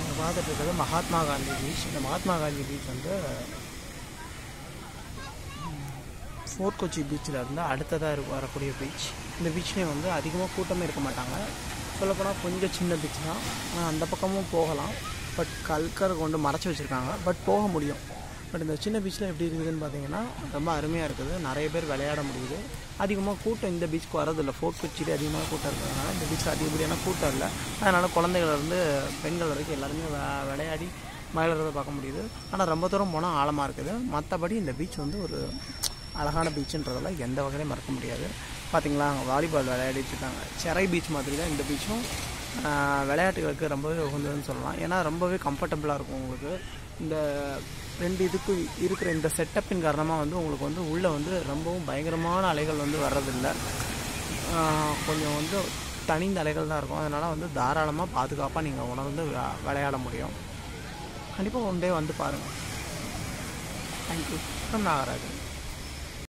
நீங்கள் பார்த்துட்டு இருக்கிறது மகாத்மா காந்தி பீச் இந்த மகாத்மா காந்தி பீச் வந்து ஃபோர்ட் கொச்சி பீச்சில் இருந்து அடுத்ததாக இருக்க வரக்கூடிய பீச் இந்த பீச்லேயும் வந்து அதிகமாக கூட்டமே இருக்க மாட்டாங்க. சொல்லப்போனால் கொஞ்சம் சின்ன பீச் தான். ஆனால் அந்த பக்கமும் போகலாம். பட் கல்கரை கொண்டு மறைச்சி வச்சுருக்காங்க. பட் போக முடியும். பட் இந்த சின்ன பீச்சில் எப்படி இருக்குதுன்னு பார்த்தீங்கன்னா ரொம்ப அருமையாக இருக்குது நிறைய பேர் விளையாட முடியுது அதிகமாக கூட்டம் இந்த பீச்சுக்கு வரதில்லை ஃபோர்ட் கொச்சியில் அதிகமாக கூட்டம் இருக்கிறதுனால இந்த பீச்சில் அதிகப்படியான கூட்டம் இல்லை அதனால் குழந்தைகளிருந்து பெண்கள் வரைக்கும் எல்லாருமே வ- விளையாடி மகிழ்றதை பார்க்க முடியுது ஆனால் ரொம்ப தூரம் போனால் ஆழமாக இருக்குது மற்றபடி இந்த பீச் வந்து ஒரு அழகான பீச்சுன்றதால எந்த வகையிலையும் மறக்க முடியாது பார்த்தீங்களா அங்கே வாலிபால் விளையாடிட்டு இருக்காங்க செரை பீச் மாதிரி தான் இந்த பீச்சும் விளையாட்டுகளுக்கு ரொம்பவே உகந்ததுன்னு சொல்லலாம். ஏன்னா ரொம்பவே கம்ஃபர்டபுளாக இருக்கும் உங்களுக்கு. இந்த ரெண்டு இதுக்கு இருக்கிற இந்த செட்டப்பின் காரணமாக வந்து உங்களுக்கு வந்து உள்ளே வந்து ரொம்பவும் பயங்கரமான அலைகள் வந்து வர்றதில்லை. கொஞ்சம் வந்து தனிந்த அலைகள் தான் இருக்கும். அதனால் வந்து தாராளமாக பாதுகாப்பாக நீங்கள் உணர்ந்து விளையாட முடியும். கண்டிப்பாக ஒன் டே வந்து பாருங்கள் தேங்க்யூ நாகராஜன்.